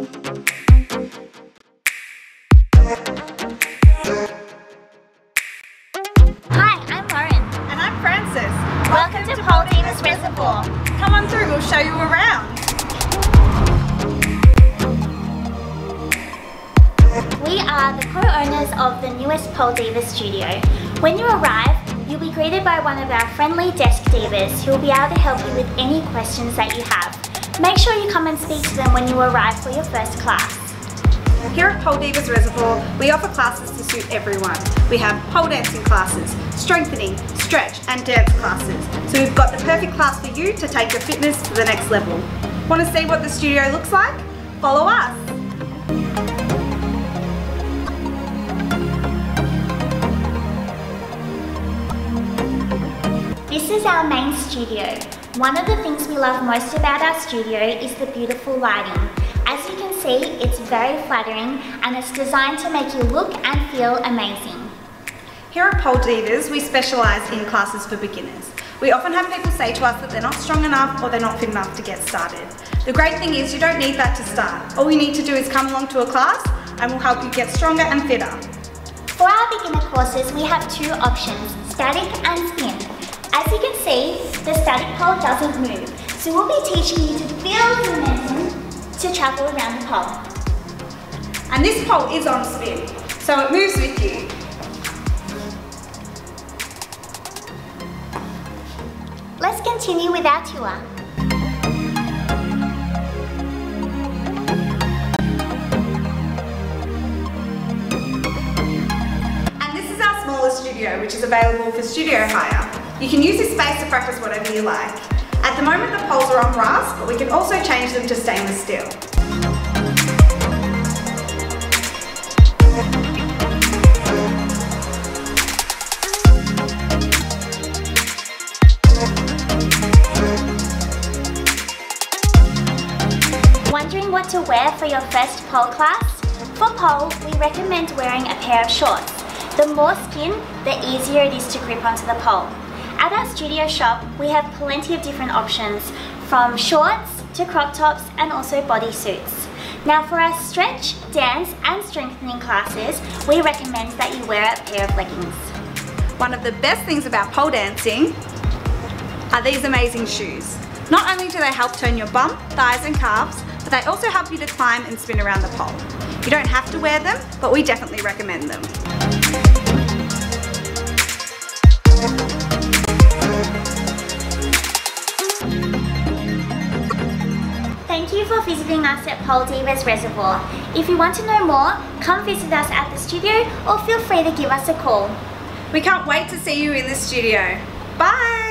Welcome to Pole Divas Reservoir. Come on through, we'll show you around. We are the co-owners of the newest Pole Divas studio. When you arrive, you'll be greeted by one of our friendly desk divas who will be able to help you with any questions that you have. Make sure you come and speak to them when you arrive for your first class. Here at Pole Divas Reservoir, we offer classes to suit everyone. We have pole dancing classes, strengthening, stretch and dance classes. So we've got the perfect class for you to take your fitness to the next level. Want to see what the studio looks like? Follow us. This is our main studio. One of the things we love most about our studio is the beautiful lighting. As you can see, it's very flattering and it's designed to make you look and feel amazing. Here at Pole Divas, we specialise in classes for beginners. We often have people say to us that they're not strong enough or they're not fit enough to get started. The great thing is you don't need that to start. All you need to do is come along to a class and we'll help you get stronger and fitter. For our beginner courses, we have two options, static and spin. As you can see, the static pole doesn't move, so we'll be teaching you to build momentum to travel around the pole. And this pole is on spin, so it moves with you. Let's continue with our tour. And this is our smaller studio, which is available for studio hire. You can use this space to practice whatever you like. At the moment, the poles are on brass, but we can also change them to stainless steel. Wondering what to wear for your first pole class? For pole, we recommend wearing a pair of shorts. The more skin, the easier it is to grip onto the pole. At our studio shop, we have plenty of different options, from shorts to crop tops and also bodysuits. Now for our stretch, dance and strengthening classes, we recommend that you wear a pair of leggings. One of the best things about pole dancing are these amazing shoes. Not only do they help turn your bum, thighs and calves, but they also help you to climb and spin around the pole. You don't have to wear them, but we definitely recommend them. Thank you for visiting us at Pole Divas Reservoir. If you want to know more, come visit us at the studio or feel free to give us a call. We can't wait to see you in the studio. Bye!